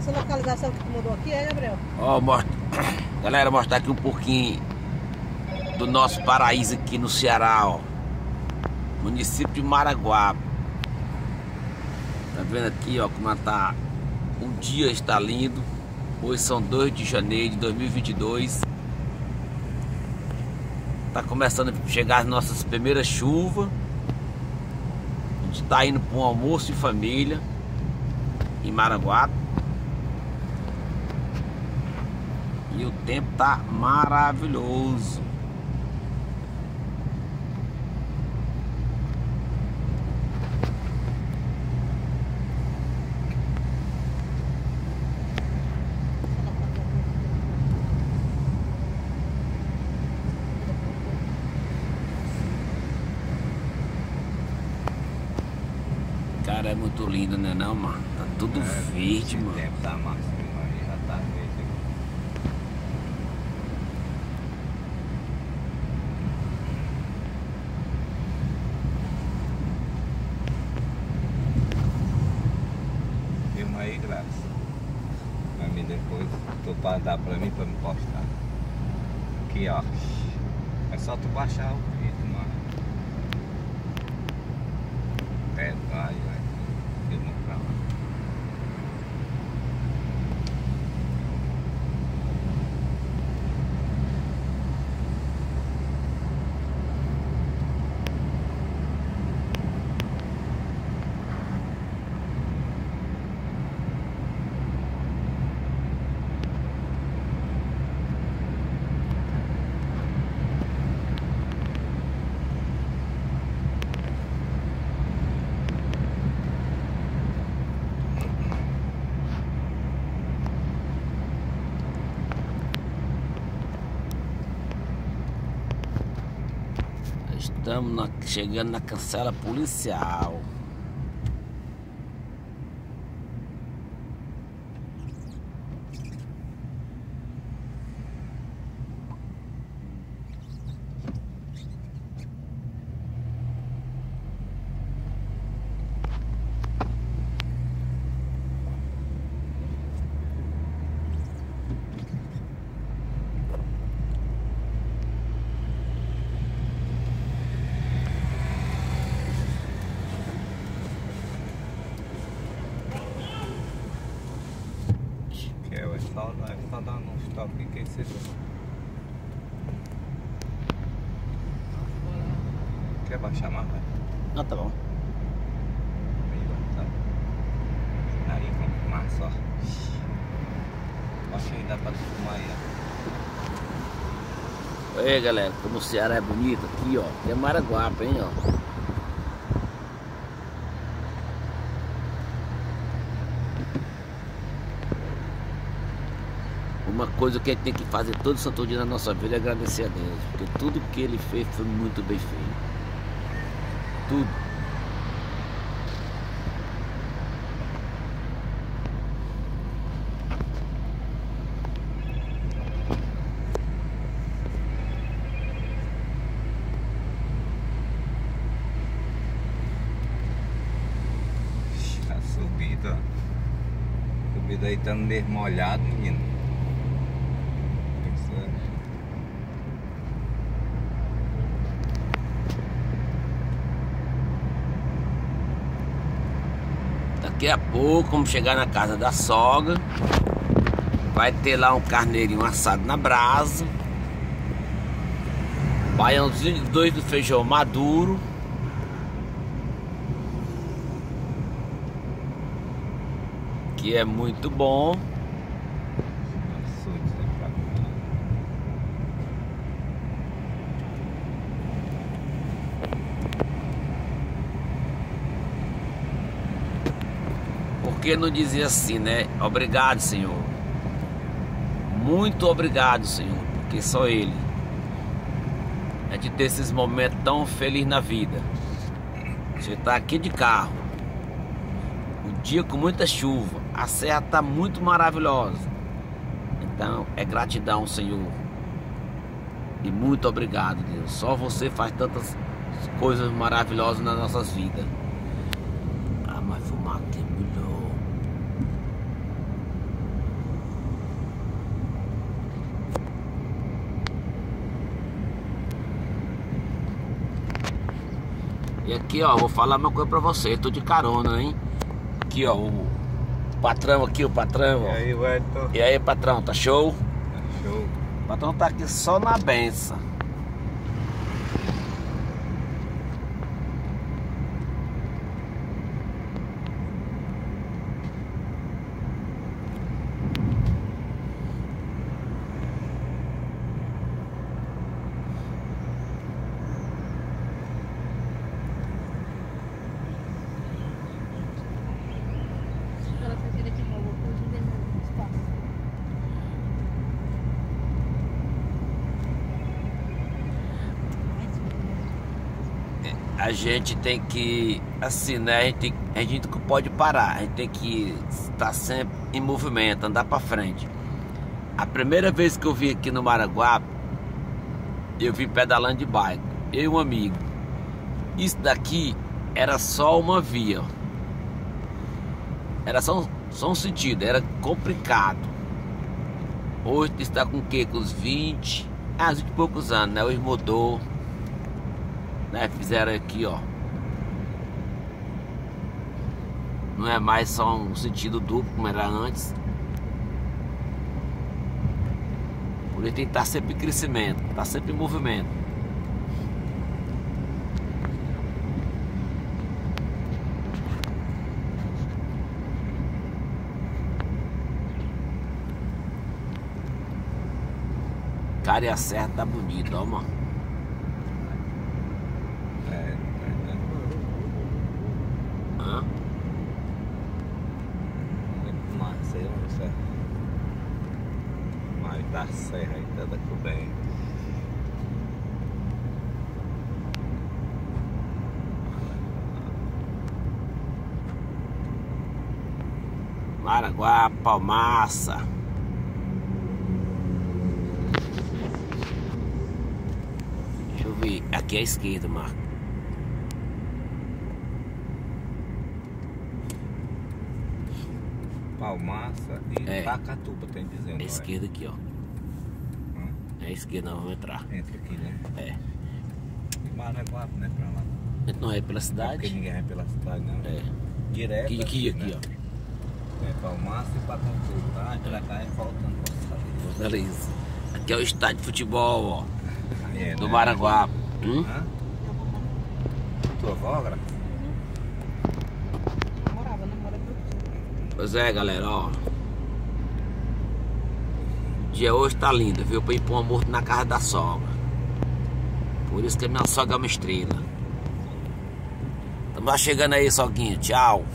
Essa localização que tu mandou aqui é, Gabriel? Ó, mostra... galera, mostrar aqui um pouquinho do nosso paraíso aqui no Ceará, ó. Município de Maraguá. Tá vendo aqui, ó, como tá. O dia está lindo. Hoje são 2 de janeiro de 2022. Tá começando a chegar as nossas primeiras chuvas. A gente tá indo para um almoço de família em Maraguá. E o tempo tá maravilhoso. Cara, é muito lindo, né não, mano? Tá tudo É, verde, mano. tempo tá massa já tá verde. Depois, tu pra dar pra mim pra me postar. Aqui, ó. É só tu baixar o vídeo, mano. É, vai, vai. Filma pra lá. Estamos chegando na cancela policial. Que é só, é só dar um stop aqui que você Quer baixar mais? velho? Não, tá bom. Aí, vamos massa, ó. Baixa aí, dá pra filmar aí, ó. Aí, galera, como o Ceará é bonito aqui, ó. Aqui é Maraguapa, hein, ó. Coisa que a gente tem que fazer todo santo dia na nossa vida é agradecer a Deus. Porque tudo que ele fez foi muito bem feito. Tudo. A subida, ó. Subida aí tá meio molhado, menino. Isso é. Daqui a pouco vamos chegar na casa da sogra. Vai ter lá um carneirinho assado na brasa. Baiãozinho dois do feijão maduro. Que é muito bom. Açude, né, pra comer. Porque não dizia assim, né? Obrigado, Senhor. Muito obrigado, Senhor. Porque só Ele é de ter esses momentos tão felizes na vida. Você está aqui de carro. Um dia com muita chuva. A serra está muito maravilhosa. Então é gratidão, Senhor. E muito obrigado, Deus. Só você faz tantas coisas maravilhosas nas nossas vidas. Ah, mas fumar aqui é melhor. E aqui, ó, vou falar uma coisa pra você. Tô de carona, hein? Aqui, ó, o patrão aqui, o patrão, E aí, Wellington? E aí, patrão, tá show? Show. O patrão tá aqui só na benção. Ela tá querendo que eu vou fazer no espaço. A gente tem que, assim, né? A gente, a gente pode parar. A gente tem que estar sempre em movimento, andar pra frente. A primeira vez que eu vim aqui no Maraguá, eu vim pedalando de bike. Eu e um amigo. Isso daqui era só uma via. Era só, um- só um sentido, era complicado. Hoje está com o quê? Com uns 20, ah, 20 e poucos anos, né? Hoje mudou. Né? Fizeram aqui, ó. Não é mais só um sentido duplo como era antes. Por isso tem que estar sempre em crescimento, estar sempre em movimento. Cara, e a serra tá bonita, ó, mano. É, é, Hã? é. Marcelo, isso é. Mas da serra tá tudo bem. Maraguá, Palmaça. Deixa eu ver. Aqui a esquerda, Marco. Palmaça e É. Pacatuba, tem dizendo. É a olha. esquerda aqui, ó. É a esquerda, nós vamos entrar. Entra aqui, né? É. E Maraguá, né? Pra lá. A gente não é pela Não é porque cidade. ninguém vai pela cidade, não. É. Direto. Aqui, aqui, né? aqui, ó. É Palmaça e Pacatuba, tá? E pra cá é faltando passar. Beleza. Aqui é o estádio de futebol, ó. É, Do né? Maraguá. Hum? Hã? Tua avó, Gra? Morava, né? Pois é, galera, ó. Dia hoje tá lindo, viu? Pra ir pôr um morto na casa da sogra. Por isso que a minha sogra é uma estrela. Estamos chegando aí, sogrinha. Tchau.